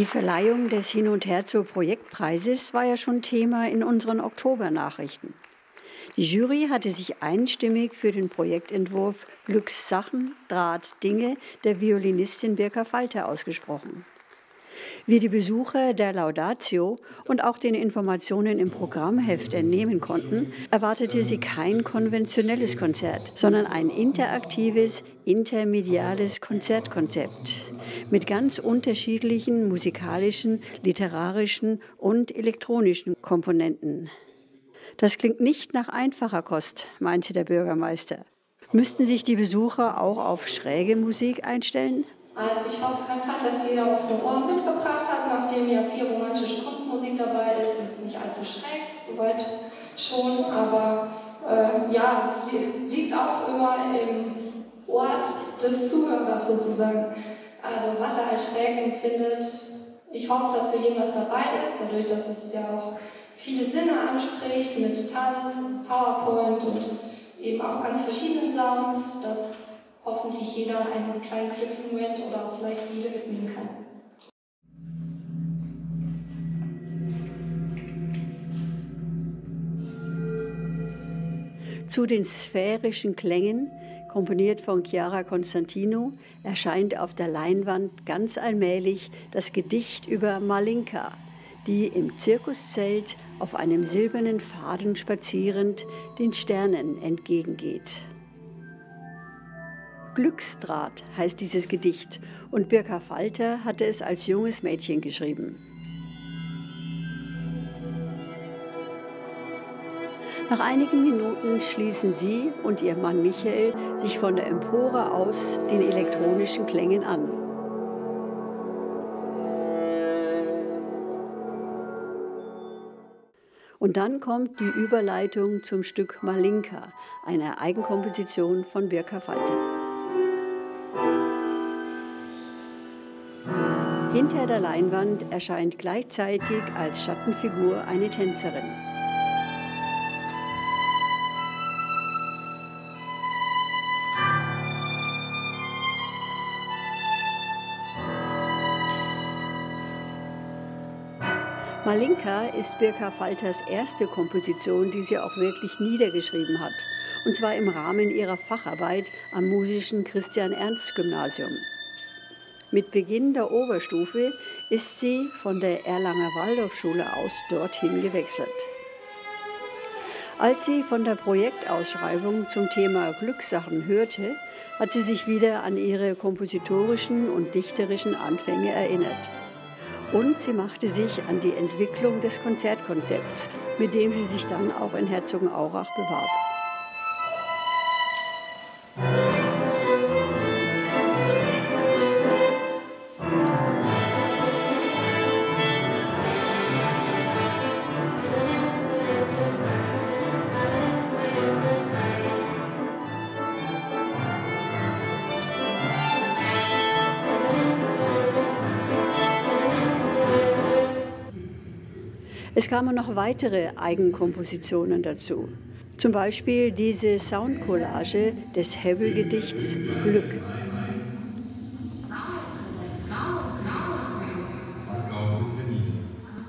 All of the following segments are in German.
Die Verleihung des Hin und Her zur Projektpreises war ja schon Thema in unseren Oktobernachrichten. Die Jury hatte sich einstimmig für den Projektentwurf Glückssachen, Draht, Dinge der Violinistin Birka Falter ausgesprochen. Wie die Besucher der Laudatio und auch den Informationen im Programmheft entnehmen konnten, erwartete sie kein konventionelles Konzert, sondern ein interaktives, intermediales Konzertkonzept mit ganz unterschiedlichen musikalischen, literarischen und elektronischen Komponenten. Das klingt nicht nach einfacher Kost, meinte der Bürgermeister. Müssten sich die Besucher auch auf schräge Musik einstellen? Also ich hoffe einfach, dass jeder auf dem Ohr mitgebracht hat, nachdem ja viel romantische Kunstmusik dabei ist. Jetzt nicht allzu schräg, soweit schon, aber äh, ja, es liegt auch immer im Ort des Zuhörers sozusagen. Also was er als schräg empfindet. Ich hoffe, dass für jeden was dabei ist, dadurch, dass es ja auch viele Sinne anspricht mit Tanz, PowerPoint und eben auch ganz verschiedenen Sounds, dass hoffentlich jeder einen kleinen Glücksmoment oder vielleicht viele mitnehmen kann. Zu den sphärischen Klängen, komponiert von Chiara Constantino, erscheint auf der Leinwand ganz allmählich das Gedicht über Malinka, die im Zirkuszelt auf einem silbernen Faden spazierend den Sternen entgegengeht. Glücksdraht heißt dieses Gedicht und Birka Falter hatte es als junges Mädchen geschrieben. Nach einigen Minuten schließen sie und ihr Mann Michael sich von der Empore aus den elektronischen Klängen an. Und dann kommt die Überleitung zum Stück Malinka, einer Eigenkomposition von Birka Falter. Hinter der Leinwand erscheint gleichzeitig als Schattenfigur eine Tänzerin. Malinka ist Birka Falters erste Komposition, die sie auch wirklich niedergeschrieben hat, und zwar im Rahmen ihrer Facharbeit am musischen Christian-Ernst-Gymnasium. Mit Beginn der Oberstufe ist sie von der Erlanger Waldorfschule aus dorthin gewechselt. Als sie von der Projektausschreibung zum Thema Glückssachen hörte, hat sie sich wieder an ihre kompositorischen und dichterischen Anfänge erinnert und sie machte sich an die Entwicklung des Konzertkonzepts, mit dem sie sich dann auch in Herzogenaurach bewarb. Es kamen noch weitere Eigenkompositionen dazu. Zum Beispiel diese Soundcollage des Hebbel-Gedichts Glück.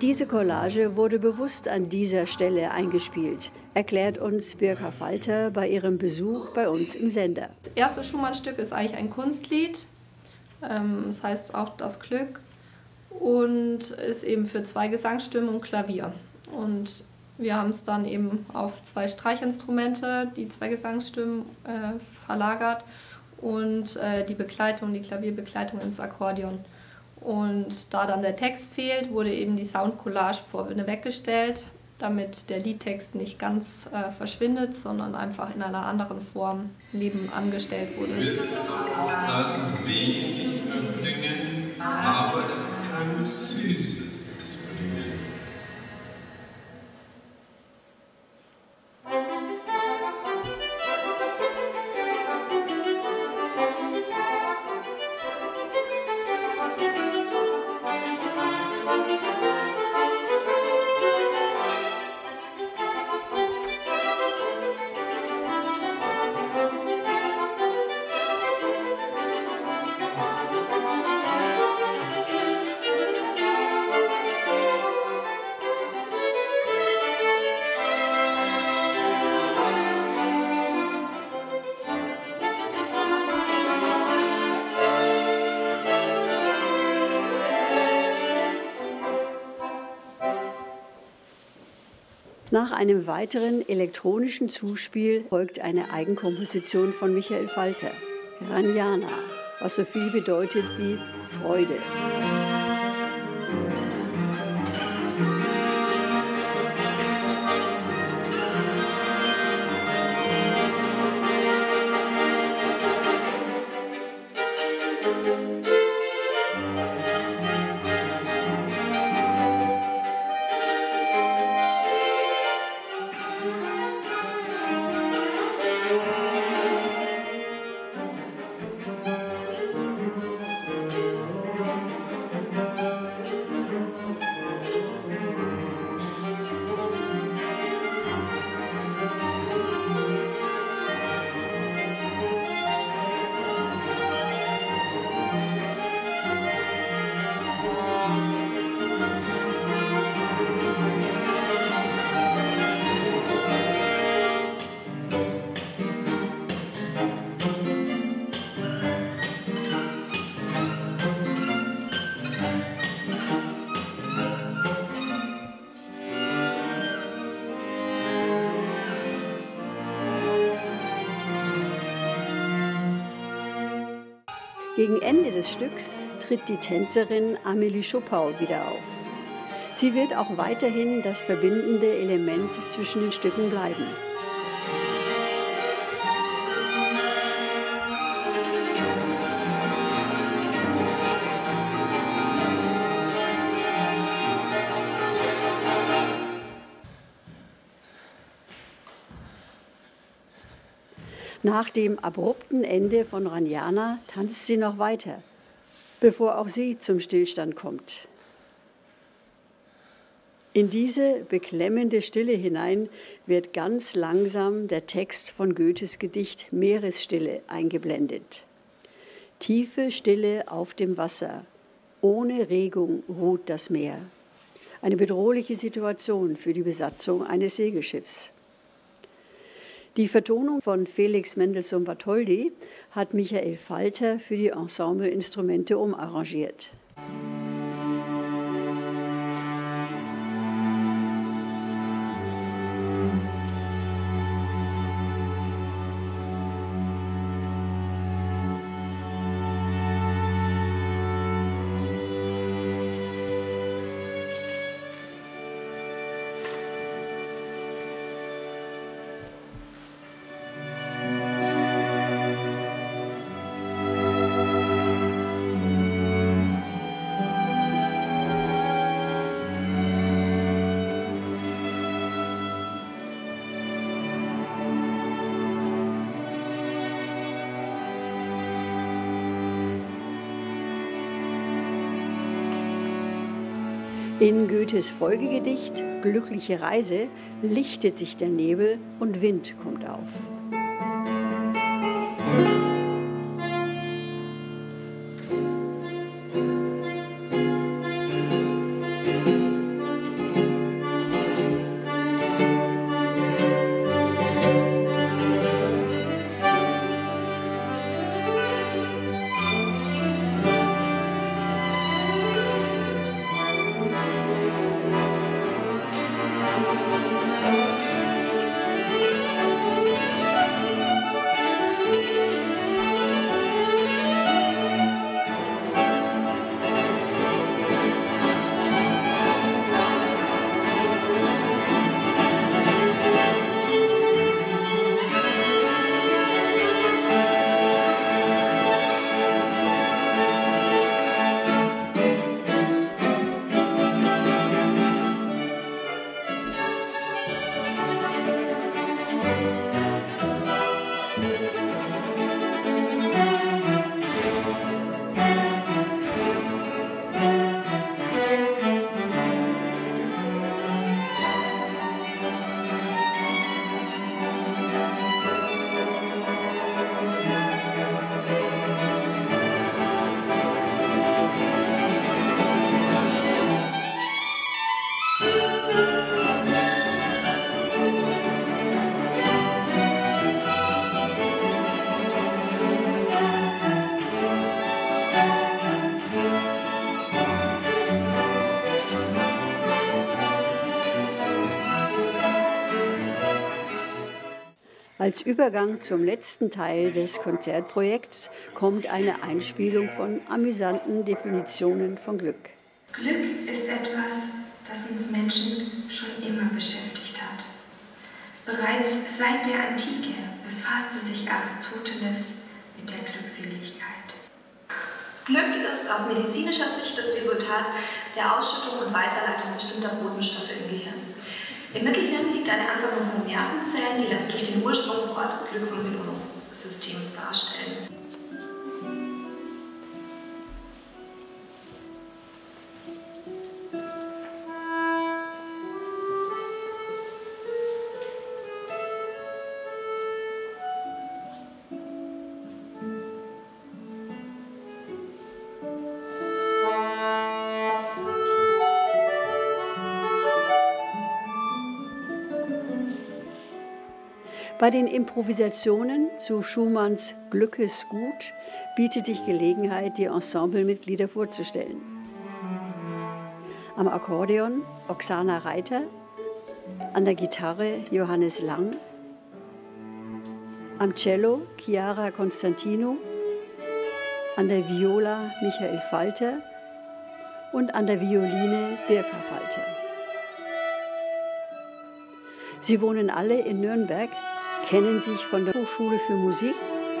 Diese Collage wurde bewusst an dieser Stelle eingespielt, erklärt uns Birka Falter bei ihrem Besuch bei uns im Sender. Das erste Schumann-Stück ist eigentlich ein Kunstlied. Ähm, das heißt auch das Glück und ist eben für zwei Gesangsstimmen und Klavier. Und wir haben es dann eben auf zwei Streichinstrumente, die zwei Gesangsstimmen äh, verlagert und äh, die Begleitung, die Klavierbegleitung ins Akkordeon. Und da dann der Text fehlt, wurde eben die Soundcollage vorne weggestellt, damit der Liedtext nicht ganz äh, verschwindet, sondern einfach in einer anderen Form nebenan gestellt wurde. Dann wenig aber Nach einem weiteren elektronischen Zuspiel folgt eine Eigenkomposition von Michael Falter, Ranjana, was so viel bedeutet wie Freude. Gegen Ende des Stücks tritt die Tänzerin Amelie Chopau wieder auf. Sie wird auch weiterhin das verbindende Element zwischen den Stücken bleiben. Nach dem abrupten Ende von Ranjana tanzt sie noch weiter, bevor auch sie zum Stillstand kommt. In diese beklemmende Stille hinein wird ganz langsam der Text von Goethes Gedicht Meeresstille eingeblendet. Tiefe Stille auf dem Wasser, ohne Regung ruht das Meer. Eine bedrohliche Situation für die Besatzung eines Segelschiffs. Die Vertonung von Felix Mendelssohn Bartholdy hat Michael Falter für die Ensembleinstrumente umarrangiert. In Goethes Folgegedicht Glückliche Reise lichtet sich der Nebel und Wind kommt auf. Als Übergang zum letzten Teil des Konzertprojekts kommt eine Einspielung von amüsanten Definitionen von Glück. Glück ist etwas, das uns Menschen schon immer beschäftigt hat. Bereits seit der Antike befasste sich Aristoteles mit der Glückseligkeit. Glück ist aus medizinischer Sicht das Resultat der Ausschüttung und Weiterleitung bestimmter Botenstoffe im Gehirn. Im Mittelhirn liegt eine Ansammlung von Nervenzellen, die letztlich den Ursprungsort des Glücks- und Belohnungssystems darstellen. Bei den Improvisationen zu Schumanns Glückesgut bietet sich Gelegenheit, die Ensemblemitglieder vorzustellen. Am Akkordeon Oksana Reiter, an der Gitarre Johannes Lang, am Cello Chiara Constantino, an der Viola Michael Falter und an der Violine Birka Falter. Sie wohnen alle in Nürnberg kennen sich von der Hochschule für Musik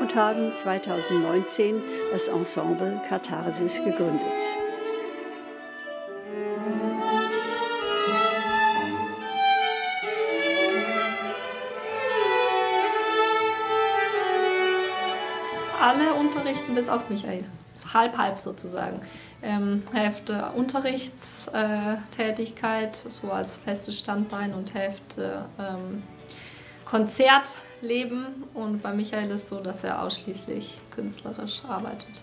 und haben 2019 das Ensemble Katharsis gegründet. Alle unterrichten bis auf Michael. Halb, halb sozusagen. Ähm, Hälfte Unterrichtstätigkeit, so als festes Standbein und Hälfte ähm, Konzertleben und bei Michael ist es so, dass er ausschließlich künstlerisch arbeitet.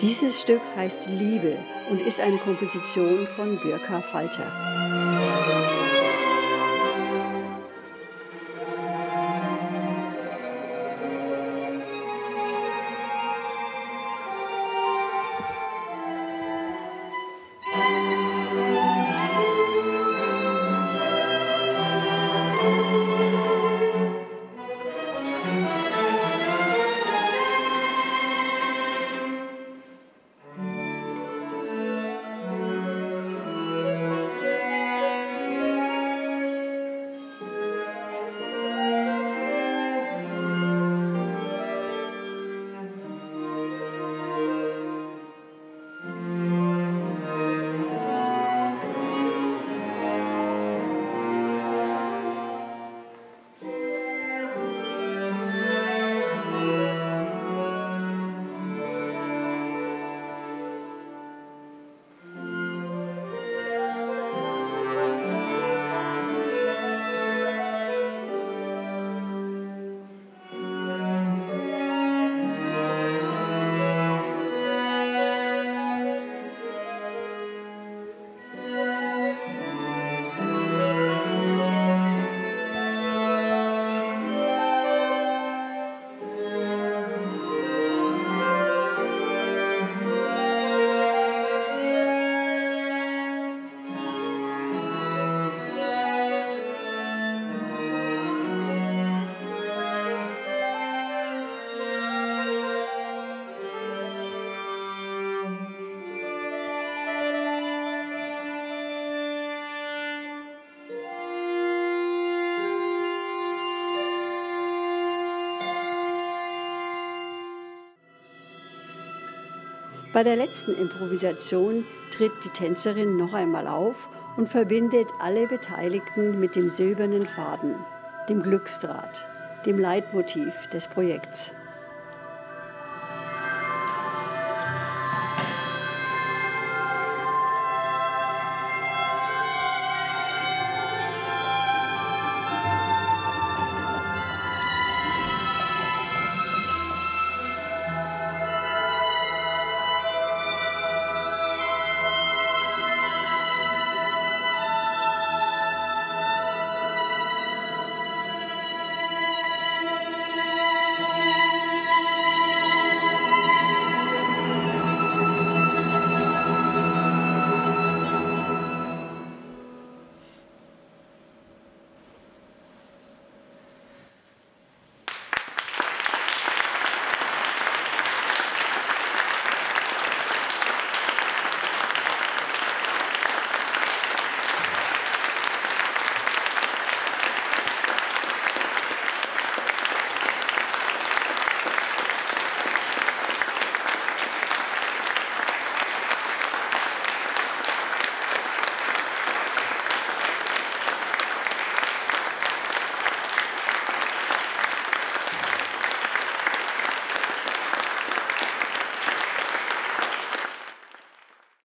Dieses Stück heißt Liebe und ist eine Komposition von Birka Falter. Bei der letzten Improvisation tritt die Tänzerin noch einmal auf und verbindet alle Beteiligten mit dem silbernen Faden, dem Glücksdraht, dem Leitmotiv des Projekts.